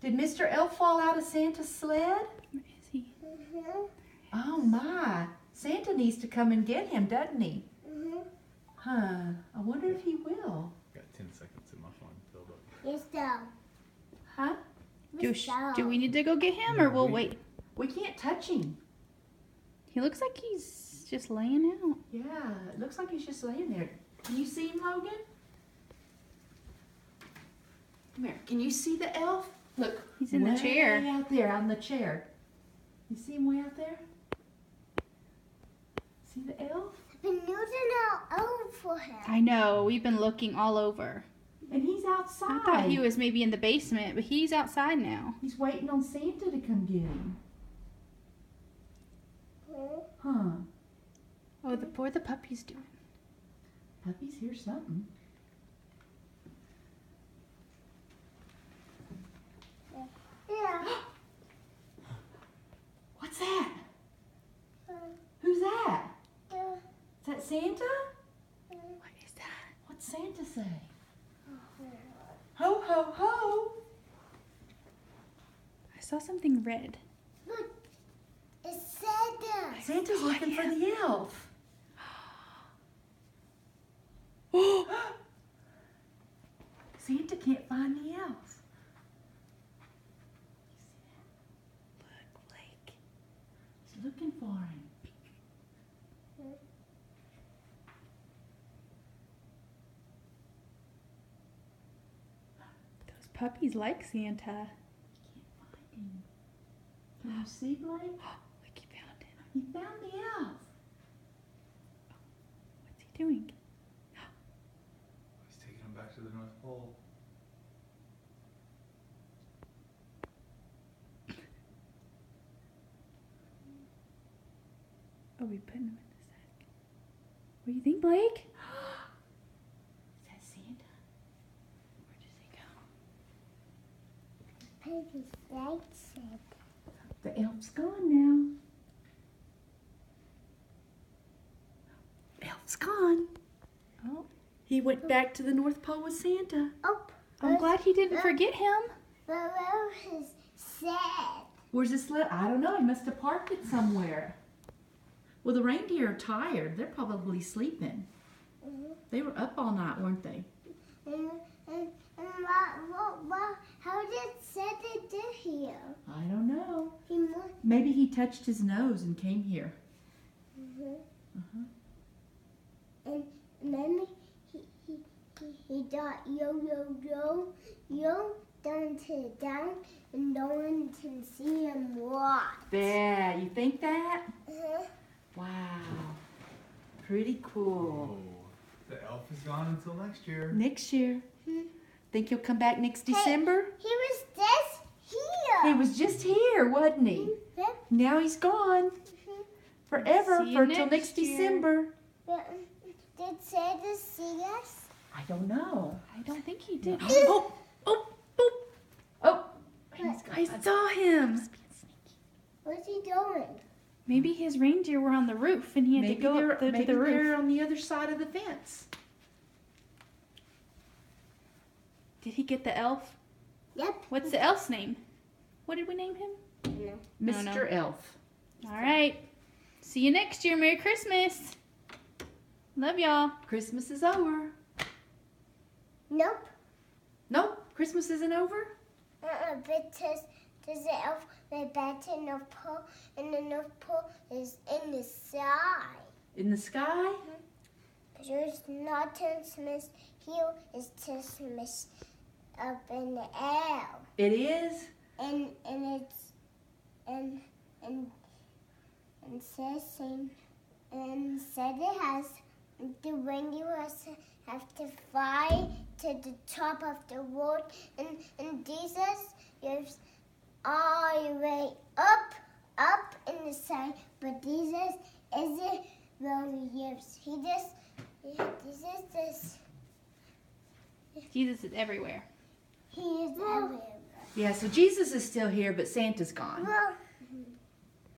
Did Mr. Elf fall out of Santa's sled? Where is he? Mhm. Oh my. Santa needs to come and get him, doesn't he? Mhm. Huh. I wonder if he will. Got 10 seconds in my phone filled up. Yes, so. Huh? Do, sh- do we need to go get him or we'll We- wait? We can't touch him. He looks like he's just laying out. Yeah, it looks like he's just laying there. Can you see him, Logan? Come here. Can you see the elf? Look. He's in the way chair. out there on the chair. You see him way out there? See the elf? I've been using our own for him. I know. We've been looking all over. And he's outside. I thought he was maybe in the basement, but he's outside now. He's waiting on Santa to come get him. Huh. Oh, the what are the puppies doing? Puppies hear something. Yeah. What's that? Uh, Who's that? uh, Is that Santa? What is that? What's Santa say? Oh, ho ho ho! I saw something red. Look, it's Santa. Santa's looking for the elf. Santa can't find the elf. Look, Blake. He's looking for him. Those puppies like Santa. Can't find him. Can you see Blake? Look, he found him. He found the elf. What's he doing? He's taking him back to the North Pole. Oh, we put him in the sack. What do you think, Blake? Is that Santa? Where does he go? Baby's like Santa. The elf's gone now. Elf's gone. Oh, He went back to the North Pole with Santa. Oh, I'm glad he didn't forget him. but where is sad? Where's his sled? I don't know. He must have parked it somewhere. Well, the reindeer are tired. They're probably sleeping. Mhm. They were up all night, weren't they? And, and, and what, what, what, how did Santa get here? I don't know. He must. Maybe he touched his nose and came here. mhm. Uh-huh. And maybe he, he, he, he got yo, yo, yo, yo down to the down, and no one can see him walk. There, you think that? Uh-huh. Wow. Pretty cool. Oh, the elf is gone until next year. Next year. Hmm. Think he'll come back next December? He was just here. He was just here, wasn't he? Yeah. Now he's gone Mhm. forever See you for until next next. December. But, um, Did Santa see us? I don't know. I don't think he did. Oh, oh, oh, oh. He's I saw him. What's he doing? Maybe his reindeer were on the roof and he had maybe to go they're, up the, to maybe the they're roof. on the other side of the fence. Did he get the elf? Yep. What's the elf's name? What did we name him? No. No, no. Mr. Elf. All right. See you next year. Merry Christmas. Love y'all. Christmas is over. Nope. Nope, Christmas isn't over. Uh-uh, because there's an elf way back in North Pole, and the North Pole is in the sky. In the sky? Hmm. There's not Christmas here, it's Christmas up in the air. It is. And and it's and and and says same and said it has the reindeer has have to fly to the top of the world and and Jesus is all the way up up in the sky but Jesus isn't really years. He just Jesus just Jesus is everywhere. he is everywhere. Yeah, so Jesus is still here, but Santa's gone. Well,